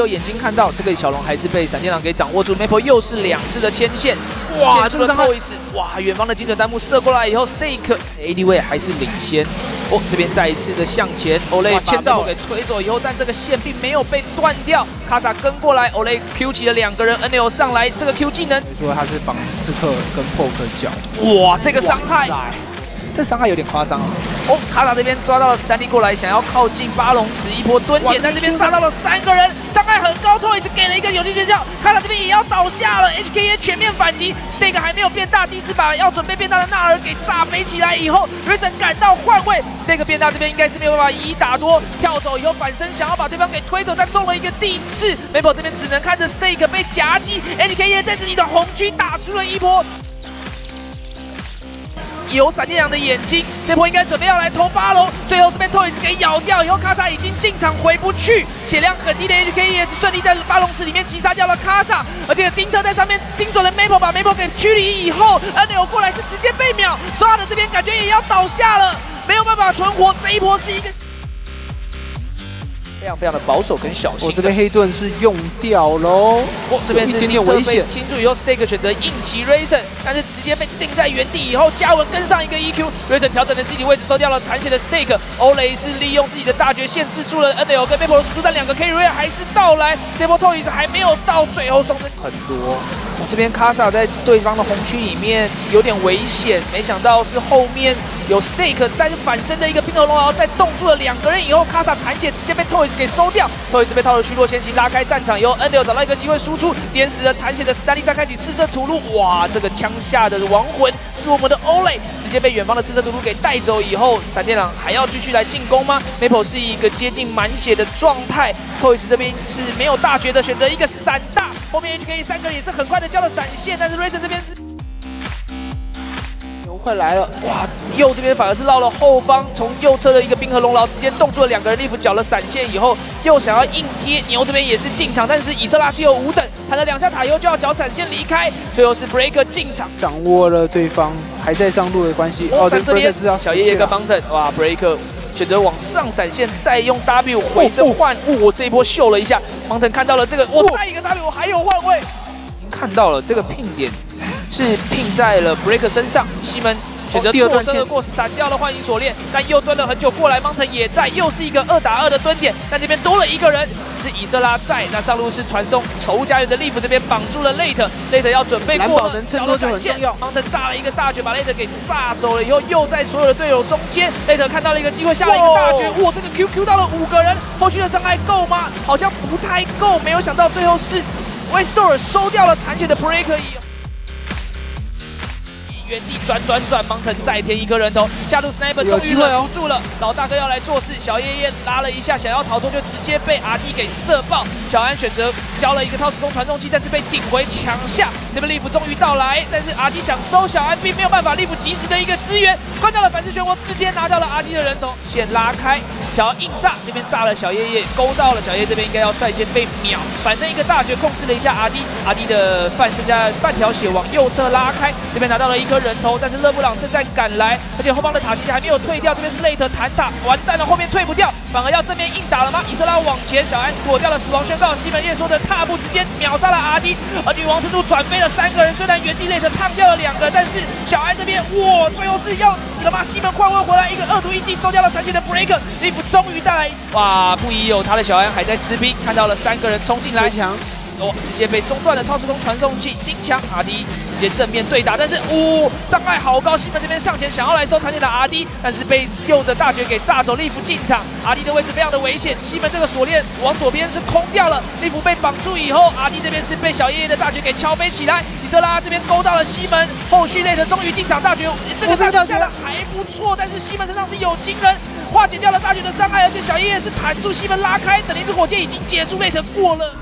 是有眼睛看到这个小龙还是被闪电狼给掌握住，Maple 又是两次的牵线，哇，这个伤害一次，哇，远方的精准弹幕射过来以后，Stake AD 位还是领先，哦，这边再一次的向前，Olay 把到。给吹走以后，但这个线并没有被断掉，卡萨跟过来，Olay Q 起了两个人，NL 上来，这个 Q 技能，你说他是防刺客跟 poke 脚，哇，这个伤害。这伤害有点夸张哦！卡塔这边抓到了 Standy 过来，想要靠近巴龙池一波蹲点，在这边抓到了三个人，伤害很高。Toys 给了一个有力尖叫，卡塔这边也要倒下了。HKA 全面反击，Stake 还没有变大，第一次把要准备变大的纳尔给炸飞起来以后，Risen 赶到换位，Stake 变大这边应该是没有办法以一打多，跳走以后反身想要把对方给推走，但中了一个地刺，Maple 这边只能看着 Stake 被夹击，HKA 在自己的红区打出了一波。有闪电狼的眼睛，这波应该准备要来偷巴龙，最后这边 Toys 给咬掉，以后卡萨已经进场回不去，血量很低的 HK 也是顺利在八龙池里面击杀掉了卡萨，而且丁特在上面盯准了 Maple，把 Maple 给驱离以后，N 扭过来是直接被秒，刷的这边感觉也要倒下了，没有办法存活，这一波是一个。非常非常的保守跟小心。我这边黑盾是用掉喽。哦，这边是一点点危险。清楚以后，Stake 选择硬骑 Raisin，但是直接被定在原地以后，嘉文跟上一个 EQ，Raisin 调整了自己位置，收掉了残血的 Stake。欧雷是利用自己的大绝限制住了 NL 跟 Maple 的输出，但两个 Carry 还是到来。这波 Toys 还没有到，最后双针很多。这边卡萨在对方的红区里面有点危险，没想到是后面有 Stake，但是反身的一个冰河龙鳌在冻住了两个人以后，卡萨残血直接被 Toys 给收掉，Toys 被套了虚弱先行拉开战场以后，N 六找到一个机会输出，点死了残血的 Stanley，再开启赤色屠戮，哇，这个枪下的亡魂是我们的 Olay，直接被远方的赤色屠戮给带走以后，闪电狼还要继续来进攻吗？Maple 是一个接近满血的状态，Toys 这边是没有大绝的，选择一个闪大。后面 HK 三个人也是很快的交了闪现，但是 raison 这边是牛快来了，哇！右这边反而是绕了后方，从右侧的一个冰河龙牢直接冻住了两个人，Leaf 缴了闪现以后，又想要硬贴，牛这边也是进场，但是以色拉只有五等，弹了两下塔以后就要缴闪现离开，最后是 Breaker 进场，掌握了对方还在上路的关系。哦，这边是要小爷爷跟 Mountain，哇！Breaker 选择往上闪现，再用 W 回身换物，我这一波秀了一下。方腾看到了这个，我再一个 W，我还有换位，已经看到了这个聘点是聘在了 Breaker 身上，西门选择错身而过，闪掉了幻影锁链，但又蹲了很久过来，方腾也在，又是一个二打二的蹲点，但这边多了一个人。是以色拉在，那上路是传送宠物家园的利弗这边绑住了 Late，Late 要准备过了，撑多就很重要。方腾炸了一个大绝，把 Late 给炸走了以后，又在所有的队友中间，Late 看到了一个机会，下了一个大绝，哇，这个 QQ 到了五个人，后续的伤害够吗？好像不太够，没有想到最后是 Westor 收掉了残血的 Breaker。原地转转转，邦腾再添一颗人头，下路 sniper 终于忍不住了，老大哥要来做事，小叶叶拉了一下，想要逃脱就直接被阿弟给射爆，小安选择交了一个超时空传送器，但是被顶回墙下，这边利弗终于到来，但是阿迪想收小安，并没有办法，利弗及时的一个支援，关掉了反噬漩涡，直接拿到了阿迪的人头，先拉开。想要硬炸，这边炸了小叶叶，勾到了小叶这边应该要率先被秒，反正一个大绝控制了一下阿迪，阿迪的半剩下半条血往右侧拉开，这边拿到了一颗人头，但是勒布朗正在赶来，而且后方的塔其实还没有退掉，这边是雷特弹塔，完蛋了，后面退不掉，反而要正面硬打了吗？以色拉往前，小安躲掉了死亡宣告，西门叶说的踏步之间秒杀了阿迪，而女王之路转飞了三个人，虽然原地雷特烫掉了两个，但是小安这边哇，最后是要死了吗？西门快位回来一个二图一击收掉了残血的 break，利弗。终于带来哇！不疑有他的小安还在吃兵，看到了三个人冲进来，墙哦，直接被中断的超时空传送器，钉枪阿迪直接正面对打，但是呜，伤害好高，西门这边上前想要来收残血的阿迪，但是被右的大绝给炸走，利弗进场，阿迪的位置非常的危险，西门这个锁链往左边是空掉了，利弗被绑住以后，阿迪这边是被小叶叶的大绝给敲飞起来，以色拉这边勾到了西门，后续内的终于进场，大绝这个炸掉下的还不错，但是西门身上是有金人。化解掉了大绝的伤害，而且小叶叶是弹住西门拉开，等离子火箭已经结束，内特过了。